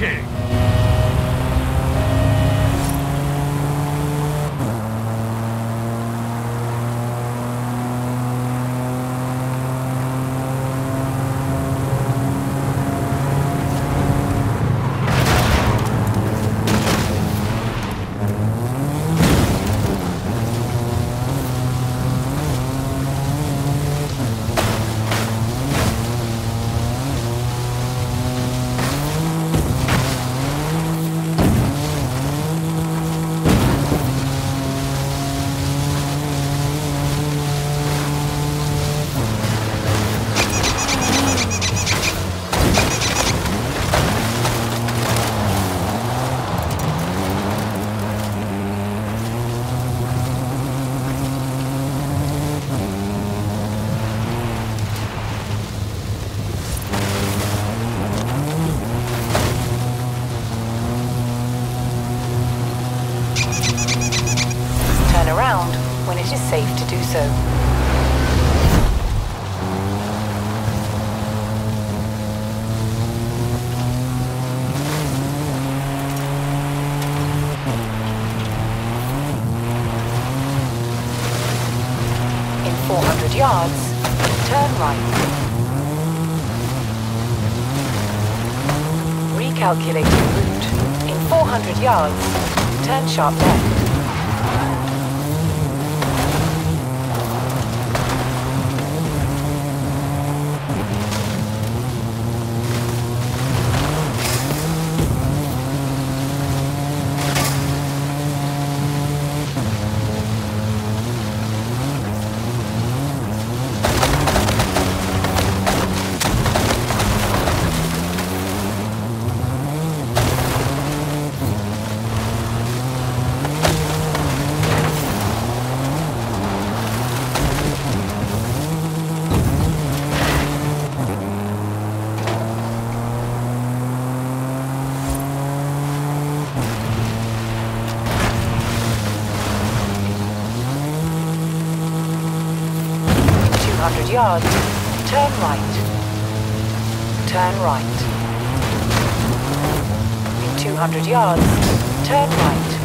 Shrinking. Safe to do so. In 400 yards, turn right. Recalculating route. In 400 yards, turn sharp left. In 200 yards, turn right. Turn right. In 200 yards, turn right.